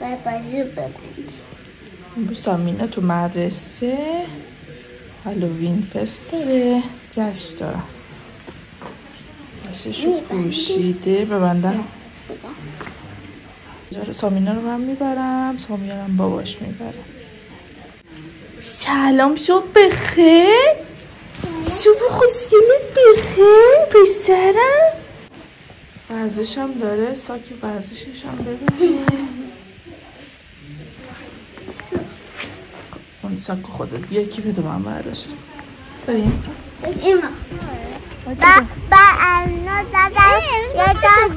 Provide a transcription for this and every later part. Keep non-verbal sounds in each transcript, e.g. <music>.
و بازو ببند بو سامینا تو مدرسه هالووین فست داره جشن داره. دستشو پوشیده ببندم. سامینا رو من می‌برم سامینا هم باباش می‌برم. سلام صبح بخیر. صبح خوشگلت بخیر پسرم. ورزش هم داره ساک ورزشش هم ببینیم اون ساک خودت بیا کیفتو من برداشتم. بریم. با با النا دادم یه دست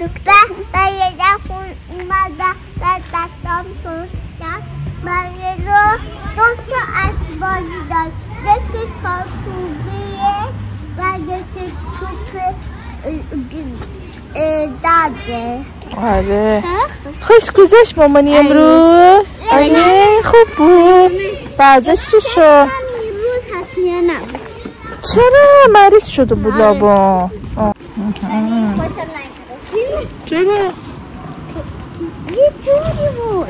دکتر و یه خون اومده و دستم سوشتم و یه رو دوست اسبازی داد. یکی کارکوبیه و آره. خوش گذشت مامانی امروز. آره خوب بود. ورزش چی شد؟ چرا؟ مریض شده بود لابا نیمده چرا؟ یه جوری بود.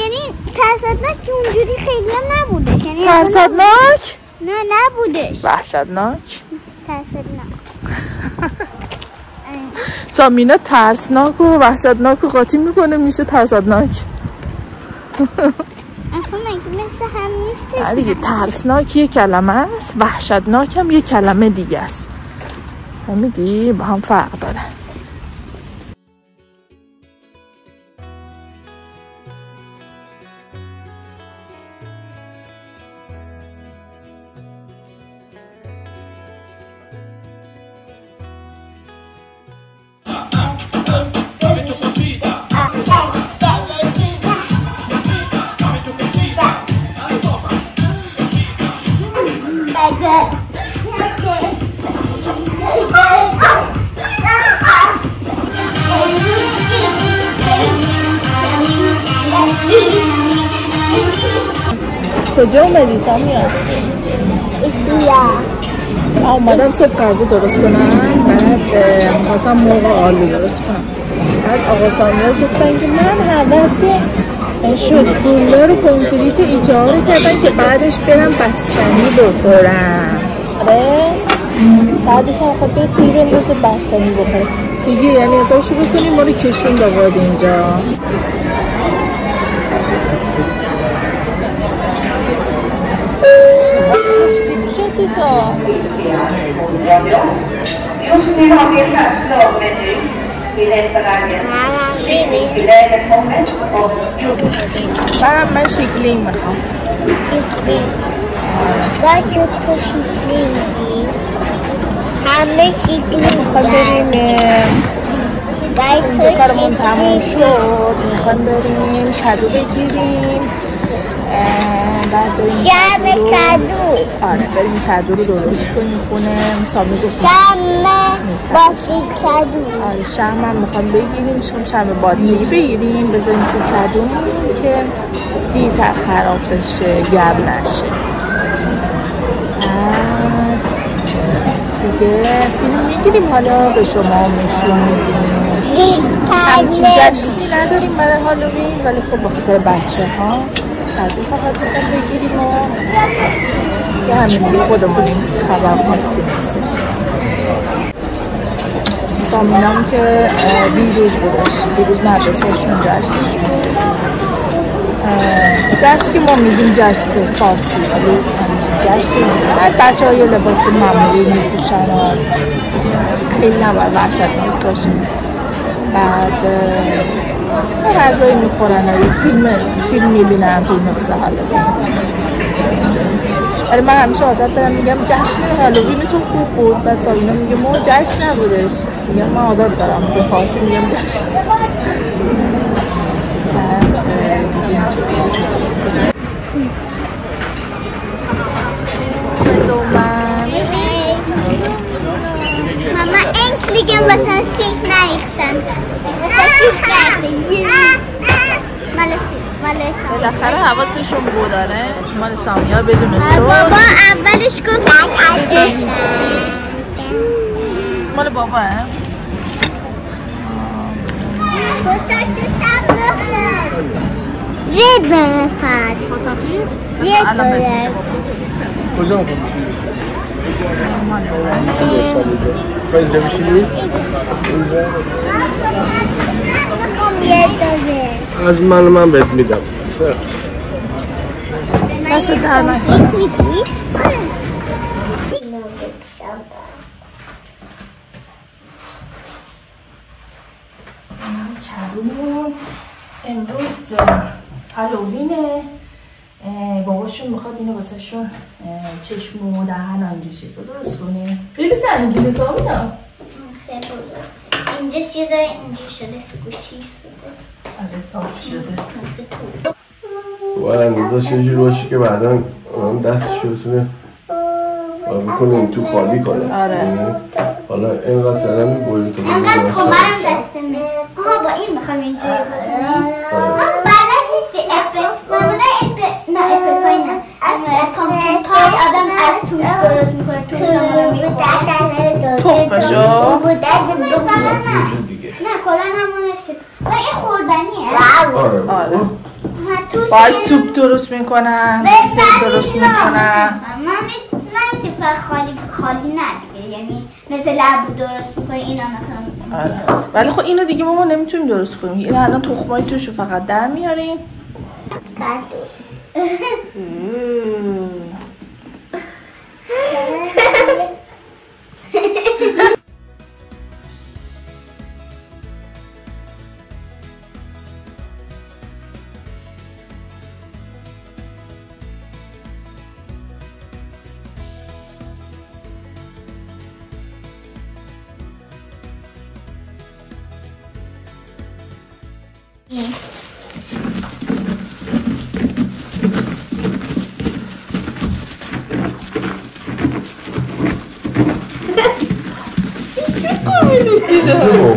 یعنی ترسدناک اونجوری خیلی هم نبودش. یعنی ترسدناک نه نبودش. وحشتناک؟ ترسدناک سامینا ترسناک و وحشتناک و قاطی می‌کنه میشه ترسدناک مگه مثل دیگه ترسناک یه کلمه است وحشتناک هم یه کلمه دیگه است. فهمیدی با هم فرق داره. اومدی سامیا؟ من اومدم صبح غذا درست کنم بعد اه، می‌خواستم موقع آلو درست کنم. بعد آقا سامیا گفتن که من حوث شد. گولا رو کنفلیت ایکیا رو کردن که بعدش برم بستنی بخورم. آره. بعدش هم خود بره توی بندازه بستنی بخوره دیگه یعنی ازش بکنیم ما رو کشون دواد اینجا. Filet pommes och منم من شکلی می‌خوام بچه تو شکلی میگی همه شکلی می‌خوام بریم اینجا کارمون تموم شد می‌خوام بریم کدو بگیریم اه، بعد بریم شب کدو. کدو آره بریم کدو رو درست کنیم. خونه سامی گفت شمه باشی کدو. آره شم هم می‌خوام بگیریم. شم شم باتری بگیریم. بذاریم تو کدومون که دیرتر خراب بشه گرم نشه. دیگه فیلم می‌گیریم. حالا به شما نشون میدیم. همچین جشنی نداریم برای هالووین ولی خب به خاطر بچه ها کدو فقط می‌خوام بگیریم و یه همین دیگه خودمونیم خبر ازش. سامینام که دیروز بودش دیروز مدرسهشون جشنش بود اه، جشن که ما میگیم جشن به فارسی ولی همچین جشنی نیست بچه های لباس معمولی میپوشن و خیلی نباید وحشتناک باشه بعد غذایی می‌خورن؟ فیلم فیلم می‌بینن فیلم مثل هالووین ولی من همیشه عادت دارم میگم جشن هالووین تو خوب بود. بعد سالینا میگه ما جشن نبودش. میگم من عادت دارم. به فارسی میگم جشن. بعد اه، دیگه اینجوری. Sen siknäkten. بالاخره حواسشون بود آره مال سامیا بدون بابا صبح اولش گفت هیچی مال بابا الان بهت داره میگم. کجا می‌خوام بشینی؟ اینجا بشینی؟ اینجا می‌خوام یه داره از من من بهت میدم دست در نکنه دیدی؟ کدومون امروز هالووینه اه، باباشون می‌خواد اینو واسه شون چشم و دهن اینجور چیزا درست کنه خیلی سنگین خیلی بزرگ. اینجا چیزای اینجا شده سکوشی شده. آره صاف شده. باید اندازه چجوری باشه که بعدا دستش رو بتونه بکنه این تو خالی کنه آره. یعنی حالا اینقدر فعلا میبوری تو انقدر بگیری کمرم دسته می آها با این می‌خوام اینجوری کنم آدم از توش درست می‌کنه توش رو می‌کنه. تخمشو نه کلا همونش که و این خوردنیه آره. آره. ها، توش باید سوپ درست می‌کنن سیب درست می‌کنن. من من تیپ خالی خالی نه دیگه. یعنی مثل لبو درست می‌کنه اینا مثلا آره. ولی خب اینو دیگه ما نمی‌تونیم درست کنیم. این الان تخمای توش رو فقط در میاریم Yeah. 그래서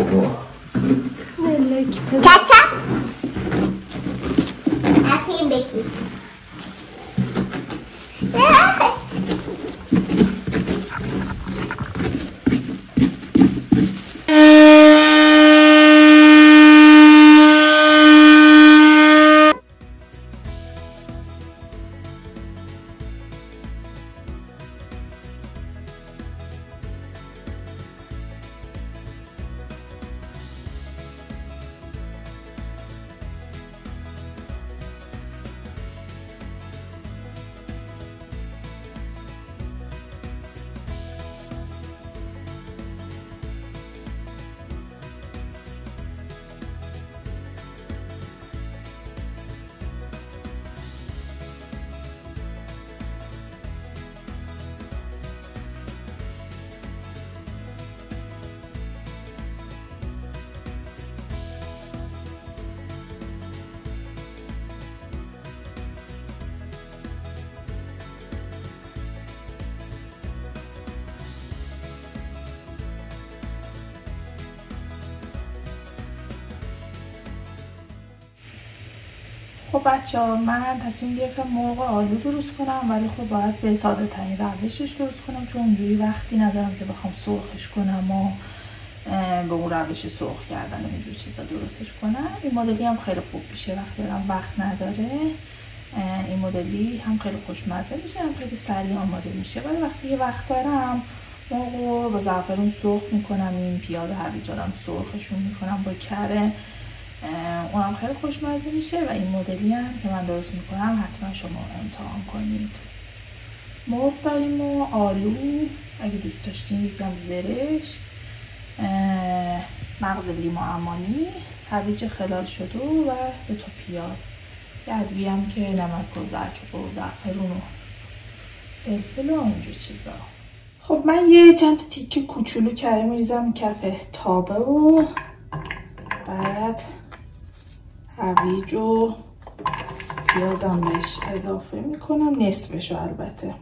خب بچه ها من تصمیم گرفتم مرغ آلو درست کنم ولی خب باید به ساده ترین روشش درست کنم چون اونجوری وقتی ندارم که بخوام سرخش کنم و به اون روش سرخ کردن و اینجور چیزا درستش کنم. این مدلی هم خیلی خوب میشه وقتی آدم وقت نداره. این مدلی هم خیلی خوشمزه میشه هم خیلی سریع آماده میشه. ولی وقتی یه وقت دارم مرغ رو با زعفرون سرخ می‌کنم این پیاز هویجارم سرخشون می‌کنم با کره. اونم خیلی خوشمزه میشه و این مدلی هم که من درست می‌کنم حتما شما امتحان کنید. مرغ داریم و آلو اگه دوست داشتین یکم زرش مغز لیمو امانی هویج خلال شده و دو تا پیاز. یه ادویه هم که نمک و زرچوب و زعفرون و فلفل و اینجور چیزا. خب من یه چند تیکه کوچولو کره میریزم کف تابه و بعد هویج و پیازم بهش اضافه می‌کنم. نصفشو البته.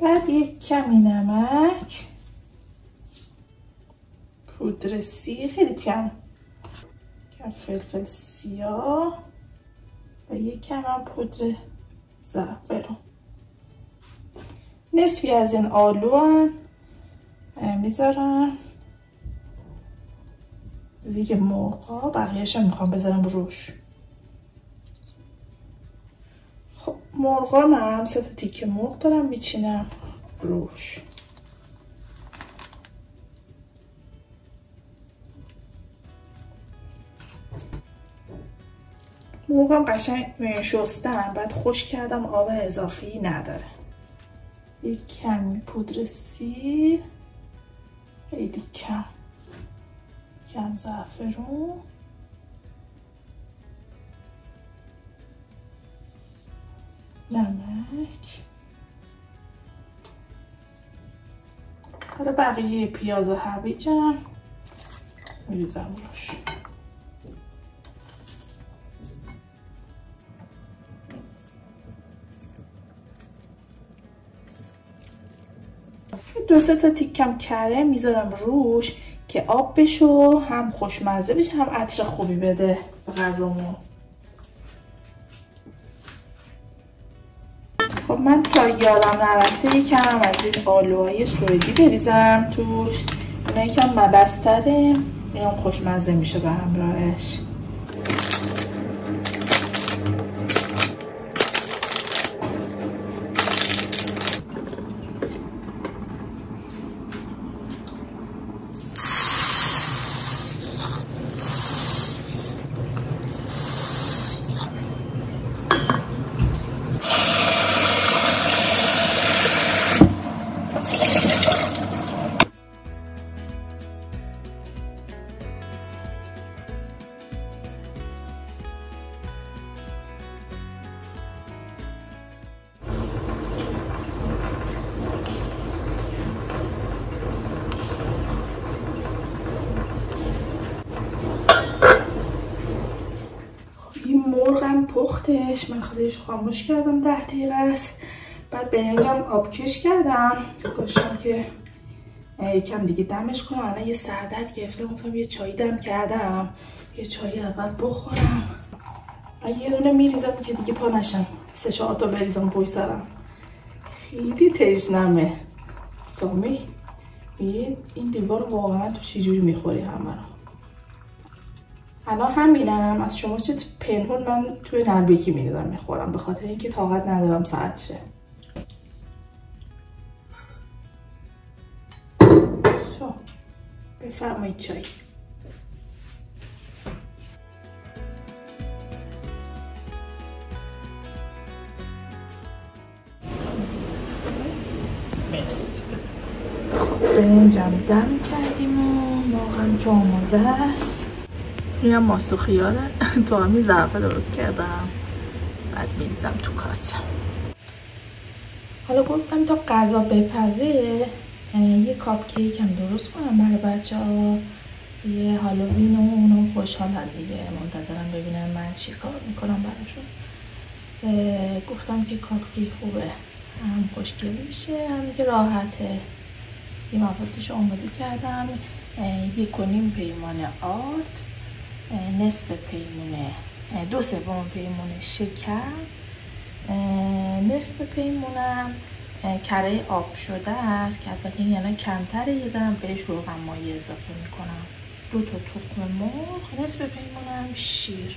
بعد یک کمی نمک. پودر سی خیلی کم کم فلفل سیاه. و یک کم هم پودر زعفران. نصفی از این آلو هم می‌ذارم. زیر مرغا بقیهش می‌خوام بذارم روش. خب مرغا هم سه تیکه مرغ دارم میچینم. روش. مرغم قشنگ شستم بعد خوش کردم آب اضافی نداره. یک کمی پودر سیر. خیلی کم. کم زعفرون نمک حالا بقیه پیاز و هویجم میریزم روش دو سه تا تیکم کره می‌ذارم روش. که آب بشو هم خوشمزه بشه هم عطر خوبی بده به غذامون خب من تا یادم نرفته یکم از این آلوهای سوئدی بریزم توش. اینا یکم مبستره اینا خوشمزه میشه به همراهش. پختش من خودش خاموش کردم ده دقیقه است. بعد برنجم آبکش کردم. گوشم که یکم دیگه دمش کنم. الان یه سردت گرفته گفتم یه چایی دم کردم. یه چایی اول بخورم. من یه دونه میریزم که دیگه پا نشم. سه چهار تا بریزم پوی سرم. خیلی تشنمه. سامی این دیوار واقعا تو چجوری می‌خوری همه رو؟ الان همینم. از شما چه پنهون من توی نلبکی میریزم می‌خورم. به خاطر اینکه طاقت ندارم ساعت شه. شو. بفرمایید چای. برنجم دم کردیم و موقعم که آماده است. این هم ماست خیاره <laughs> تو همی ظرفه درست کردم. بعد میریزم تو کاسه حالا گفتم تا غذا بپزه یه کاپ کیک هم درست کنم برای بچه ها. یه هالووین و اونو خوشحالن دیگه. منتظرم ببینن من چی کار می‌کنم براشون. گفتم که کاپ کیک خوبه. هم خوشگل میشه هم که راحته. یه موادش آماده کردم. یک و نیم پیمان آرد نصف پیمونه دو سوم پیمونه شکر نصف پیمونم کره آب شده است که البته این یعنی کمتره یه ذرم بهش روغن مایه اضافه می‌کنم دو تا تخم مرغ نصف پیمونم شیر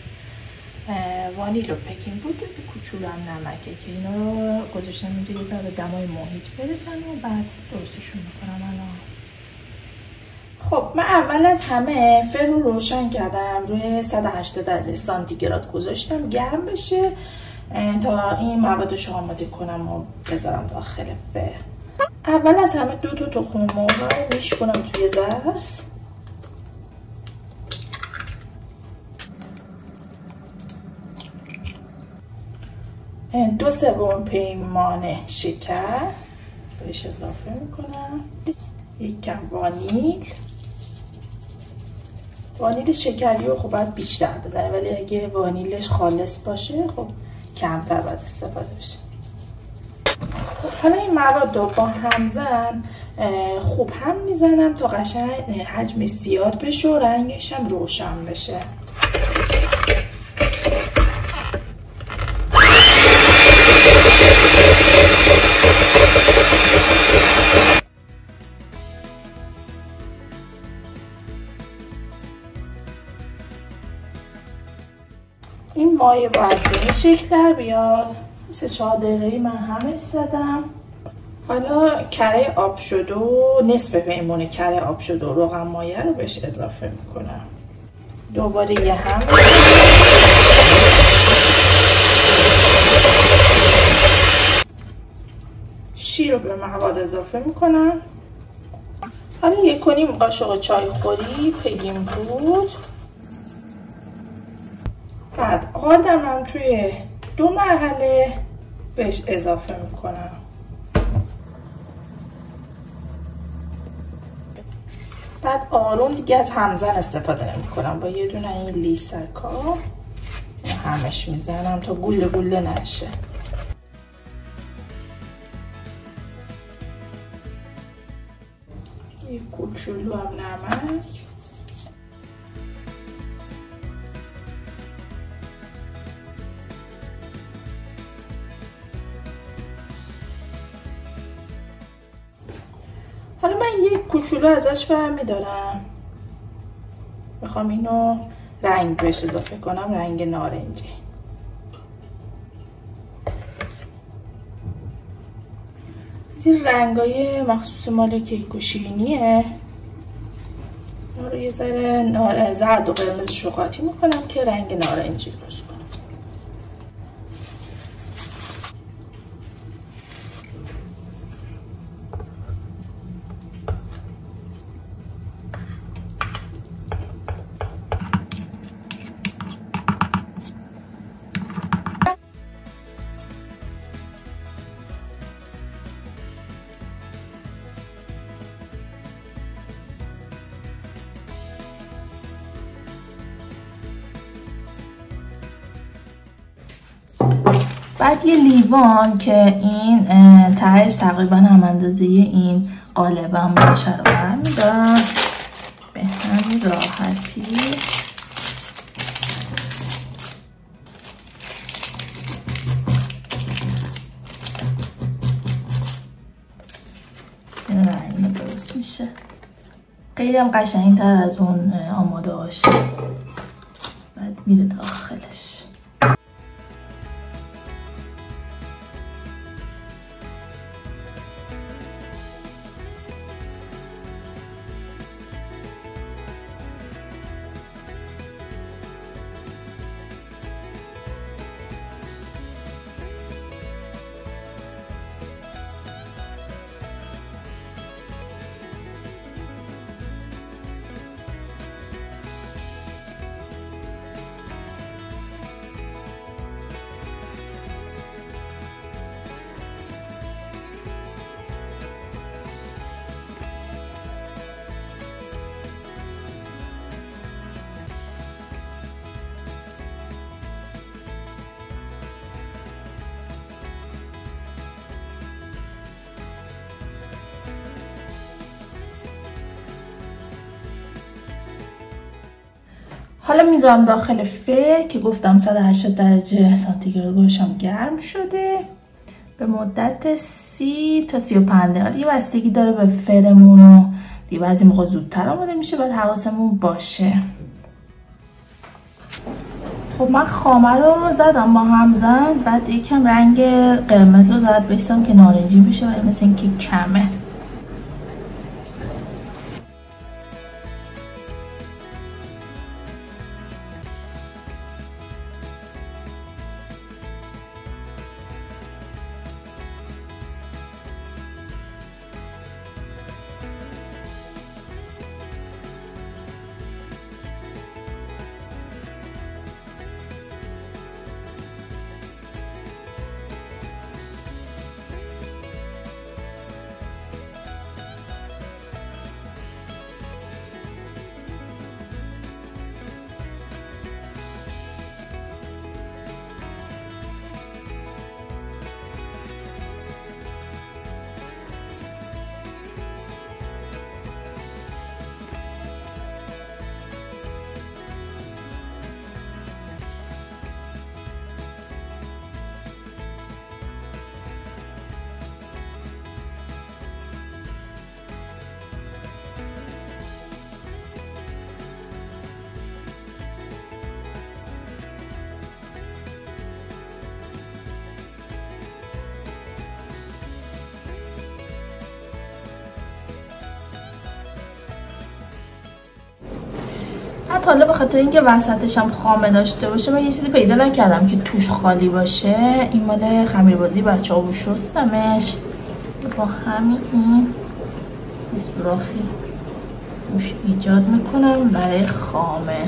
وانیل و پکین بود به کوچولم نمکه که اینا رو گذاشتم اینجا یه ذره دمای محیط برسن و بعد درستشون می‌کنم الان خب من اول از همه فر رو روشن کردم. روی 180 درجه سانتیگراد گذاشتم. گرم بشه. تا این موادش آماده کنم و بذارم داخل اول از همه دو تا تخم مرغ رو میش کنم توی ظرف. دو سوم پیمان شکر. بهش اضافه می‌کنم. یک کم وانیل. وانیل شکری رو خب باید بیشتر بزنه ولی اگه وانیلش خالص باشه خب کمتر باید استفاده بشه. حالا این مواد رو با همزن خوب هم می‌زنم تا قشنگ حجمش زیاد بشه و رنگش هم روشن بشه. مایه باید به این شکل در بیاد. سه چهار دقیقه من همش زدم. حالا کره آب شده نصف پیمون کره آب شده و روغن مایه رو بهش اضافه می‌کنم. دوباره یه هم. شیر رو به مواد اضافه می‌کنم. حالا یک کنیم قاشق چای خوری پگیم بود. بعد آردم هم توی دو مرحله بهش اضافه می‌کنم. بعد آروم دیگه از همزن استفاده نمی کنم با یه دونه این لیسرکا همش می‌زنم تا گوله گوله نشه. یه کوچولو هم نمک. یک کوچولو ازش برمیدارم. می‌خوام اینو رنگ بهش اضافه کنم رنگ نارنجی. این رنگ های مخصوص مال کیکوشینیه رو یه ذره زرد و قرمز شقاطی می‌کنم که رنگ نارنجی درست کنم. یه لیوان که این تهش تقریبا هم اندازه این قالبم باشه رو برمیدارم. به همین راحتی. این درست میشه. خیلی هم قشنگ تر از اون آماده باشه. بعد میره داخلش حالا می‌ذارم داخل فر که گفتم 180 درجه سانتیگراد گوشم گرم شده. به مدت سی تا 35 دقیقه. دیگه بستگی داره به فرمون و دیگه بعضی موقع زودتر آماده میشه باید حواسمون باشه. خب من خامه رو زدم با همزن بعد یکم رنگ قرمز رو زد بشتم که نارنجی بشه ولی مثل اینکه کمه. حتی حالا به خاطر اینکه وسطش هم خامه داشته باشه من یه چیزی پیدا نکردم که توش خالی باشه. این مال خمیربازی بچه ها شستمش. با همین این سوراخی روش ایجاد می‌کنم برای خامه.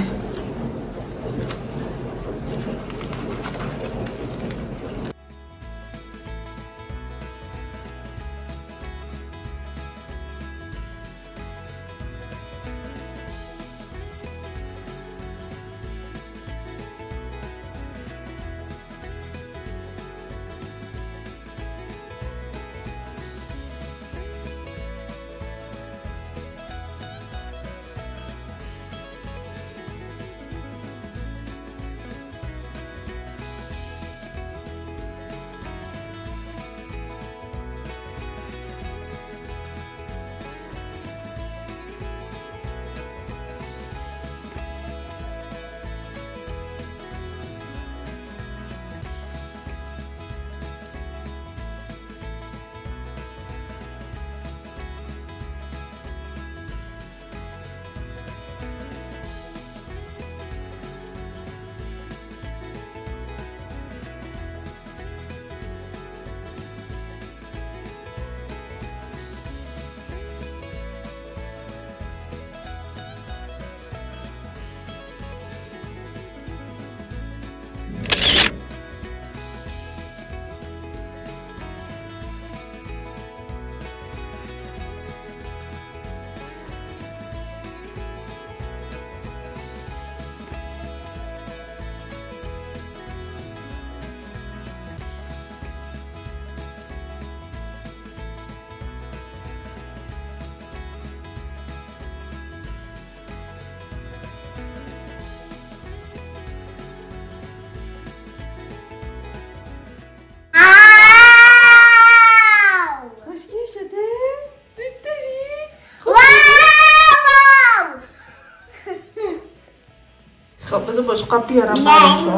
خب بذار بشقاب بیارم براتون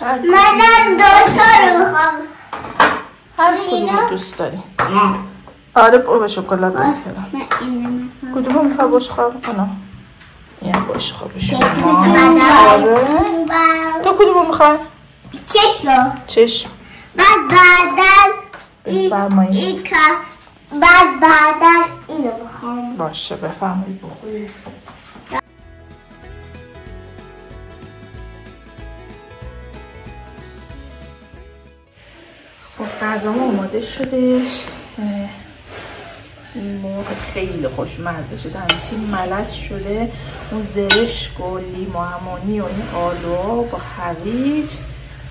منم دو تا رو می‌خوام هر کدوم دوست داری آره برو به شکلات درست کردم کدوم می‌خوای بشقاب کنم یه شما آره تو کدوم می‌خوای چشم چشم بعد بعد از بفرمایید. این بعد بعد از اینو بخوام. باشه بفرمایید. بخورید خب غذام آماده شدش این مرغ خیلی خوشمزه شده. همیشه ملس شده. اون زرشک و لیمو و این آلو با هویج.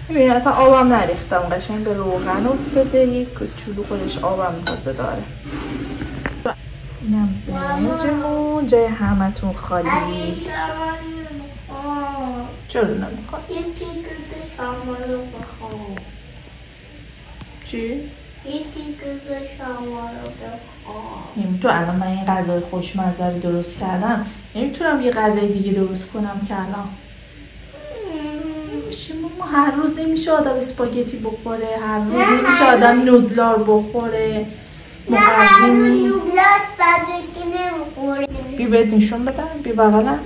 ببین اصلا آبم نریختم قشنگ به روغن افتاده یک کوچولو خودش آبم تازه داره. اینم برنجمون جای همتون خالی. چرا نمی‌خواد یکی که شما رو بخوام چی؟ یکی که شما رو بخوام نمی‌تونم الان من این غذای خوشمزه رو درست کردم. نمی‌تونم یه غذای دیگه درست کنم که الان. شما ما هر روز نمیشه آدم اسپاگتی بخوره هر روز نمیشه آدم نودلار بخوره نه هر روز مقدمی بی بهت نشون بدم بی بغلم.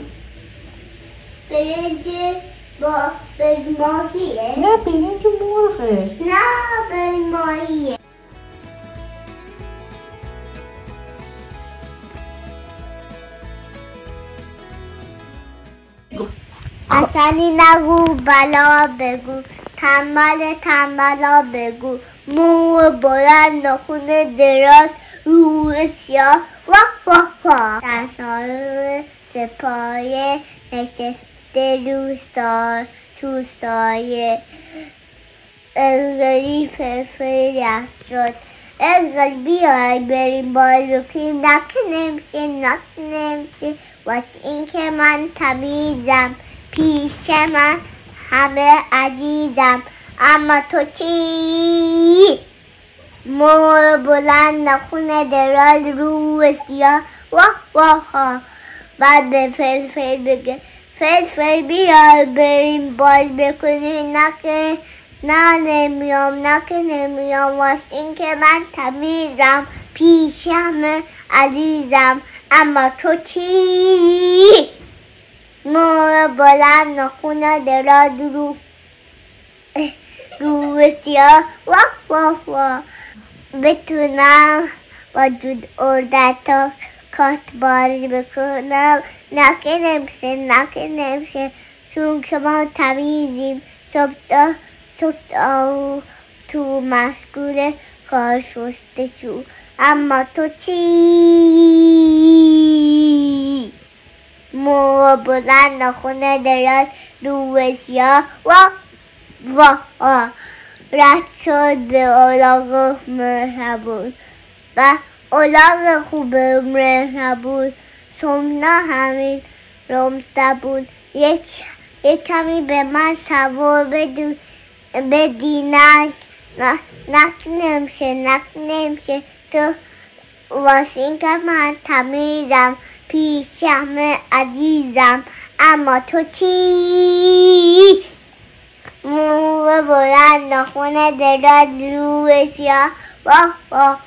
برنج با برنج ماهیه. نه برنج مرغه. نه برنج اصلی نگو بلا بگو تنبل تنبلا بگو. مو بلند نخون دراز رو سیاه. واه واه واه در سال سپایه نشسته روستا تو سایه انگلی فرفر رفت شد انگل بیای بریم بالوکی نک نمیشه نک نمیشه واسه این که من تمیزم. پیش من همه عزیزم. اما تو چی؟ مور بلند نخونه دراز رو سیاه. واه واه بعد به فلفل بگه فلفل بیا بریم باز بکنیم نکه نه نمیام نه که نمیام. واسه این که من تمیزم پیشم عزیزم. اما تو چی؟ مور بلند نخونه دراز رو رو سیاه واه واه واه. بتونم با جود اردتا کات باری بکنم. نکه نمیشه نکه نمیشه چون که ما تمیزیم صبح تا تو مشغول کار شسته شو اما تو چی؟ مو بلند نخونه دراز رو سیاه واه واه واه رد شد به اولاغ مهربون. و اولاغ خوب مهربون. سمنا همین رمته بود. یک یک کمی به من سوار بدون بدینش. نک نمیشه نک نمیشه تو واسه این که من تمیزم. پیشم عزیزم اما تو چی؟ مو بلند نخونه دراز رو سیاه واه واه